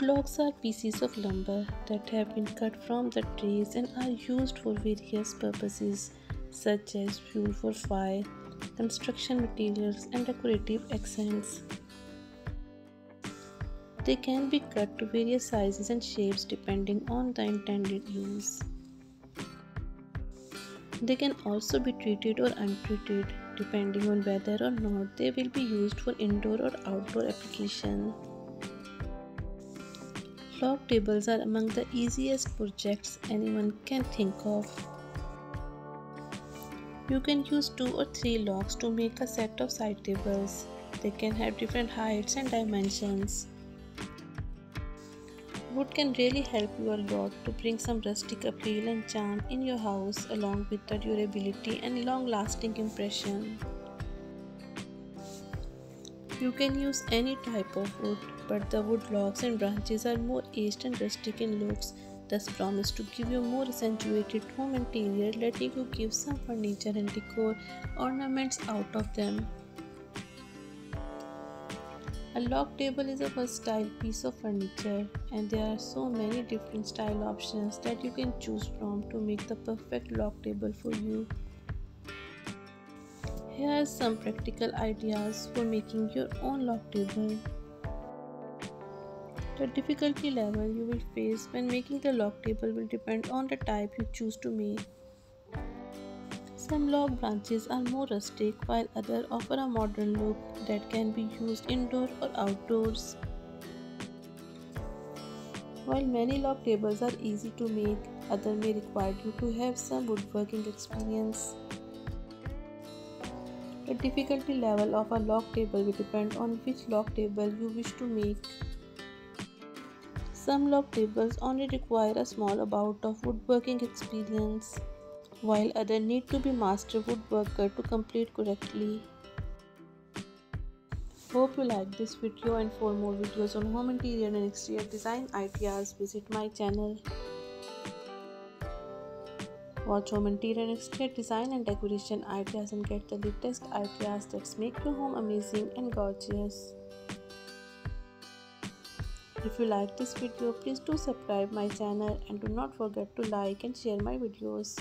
Logs are pieces of lumber that have been cut from the trees and are used for various purposes such as fuel for fire, construction materials, and decorative accents. They can be cut to various sizes and shapes depending on the intended use. They can also be treated or untreated depending on whether or not they will be used for indoor or outdoor application. Log tables are among the easiest projects anyone can think of. You can use two or three logs to make a set of side tables. They can have different heights and dimensions. Wood can really help you a lot to bring some rustic appeal and charm in your house along with the durability and long lasting impression. You can use any type of wood, but the wood logs and branches are more aged and rustic in looks, thus promise to give you more accentuated home interior, letting you give some furniture and decor ornaments out of them. A log table is a versatile piece of furniture and there are so many different style options that you can choose from to make the perfect log table for you. Here are some practical ideas for making your own log table. The difficulty level you will face when making the log table will depend on the type you choose to make. Some log branches are more rustic while others offer a modern look that can be used indoor or outdoors. While many log tables are easy to make, others may require you to have some woodworking experience. The difficulty level of a log table will depend on which log table you wish to make. Some log tables only require a small amount of woodworking experience while others need to be master woodworker to complete correctly. Hope you like this video and for more videos on home interior and exterior design ideas visit my channel. Watch home interior and exterior design and decoration ideas and get the latest ideas that make your home amazing and gorgeous. If you like this video, please do subscribe my channel and do not forget to like and share my videos.